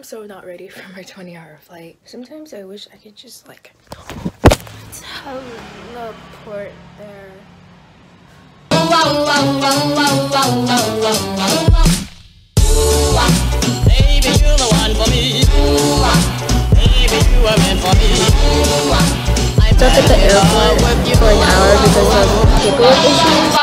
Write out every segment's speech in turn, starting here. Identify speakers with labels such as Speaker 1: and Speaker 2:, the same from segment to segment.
Speaker 1: I'm so not ready for my 20 hour flight. Sometimes I wish I could just like teleport there.
Speaker 2: Baby, you're the one for me. Baby, you were meant for me. I'm
Speaker 1: Stuck at the
Speaker 2: madly in love
Speaker 1: airport for an hour because of paperwork issues.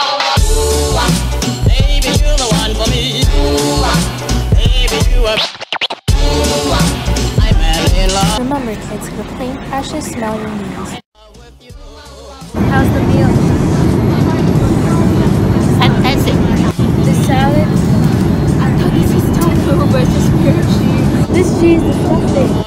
Speaker 2: In
Speaker 1: kids, if the plane crashes, smell your knees.
Speaker 3: How's the meal? Fantastic.
Speaker 1: The salad, I thought this was tofu, but it's just pure cheese. This cheese is disgusting.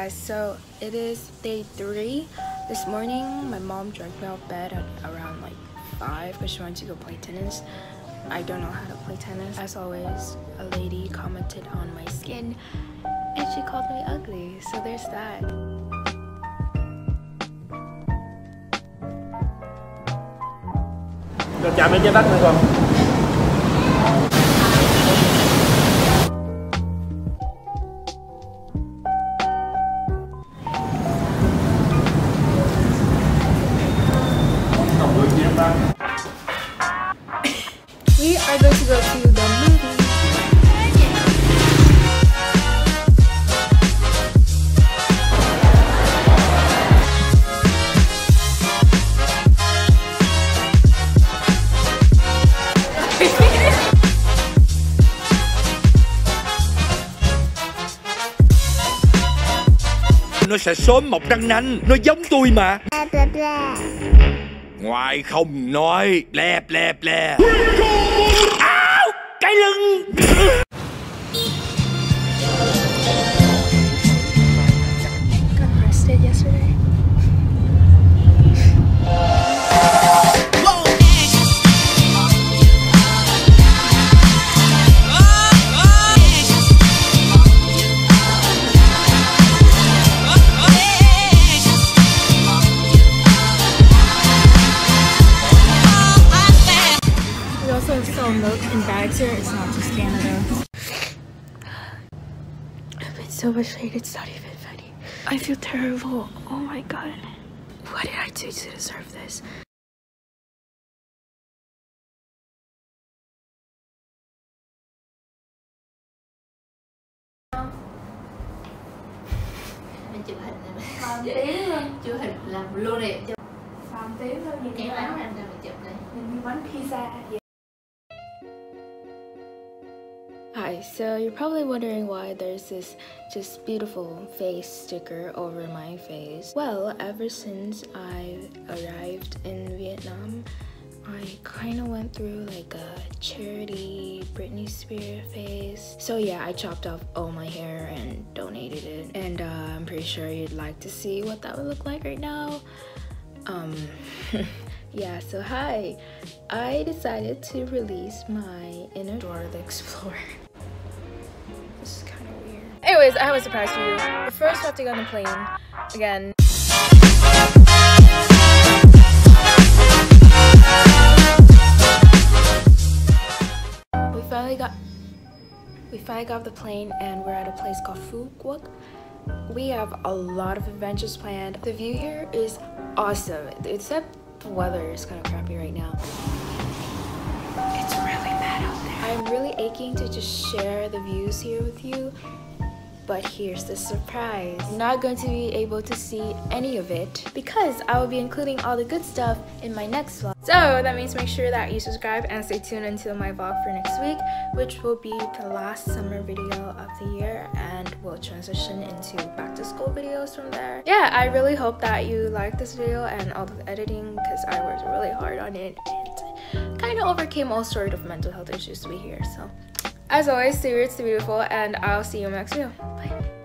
Speaker 1: Guys, so it is day three. This morning my mom dragged me out of bed at around like 5 because she wanted to go play tennis. I don't know how to play tennis. As always, a lady commented on my skin and she called me ugly, so there's that.
Speaker 4: Được chạm bên trái Bắc nữa? Không
Speaker 5: Nó sẽ sớm mọc răng nanh. Nó giống tôi mà. Ngoài không nói Ble ble ble
Speaker 3: also sell milk in bags here. It's not just Canada.
Speaker 1: I've been so betrayed, it's not even funny. I feel terrible. Oh my god. What did I do to deserve this?
Speaker 6: mình chụp hình này mà tiếng luôn chụp hình làm lưu niệm cho
Speaker 1: Phạm tiếng thôi
Speaker 6: cái bán làm cho mình chụp này
Speaker 1: Mình đi bánh pizza. So you're probably wondering why there's this just beautiful face sticker over my face. Well, ever since I arrived in Vietnam, I kind of went through like a charity Britney Spears phase. So yeah, I chopped off all my hair and donated it. And uh, I'm pretty sure you'd like to see what that would look like right now. Um, yeah, so hi. I decided to release my inner Dora the Explorer. Anyways, I have a surprise for you. But first, we have to go on the plane again. We finally got we finally got off the plane and we're at a place called Quoc. We have a lot of adventures planned. The view here is awesome, except the weather is kind of crappy right now. It's really bad out there. I'm really aching to just share the views here with you, But here's the surprise. You're not going to be able to see any of it because I will be including all the good stuff in my next vlog. So that means make sure that you subscribe and stay tuned until my vlog for next week, which will be the last summer video of the year and we'll transition into back to school videos from there. Yeah, I really hope that you like this video and all the editing because I worked really hard on it and kind of overcame all sort of mental health issues to be here. So as always, stay weird, stay beautiful, and I'll see you next video. Bye.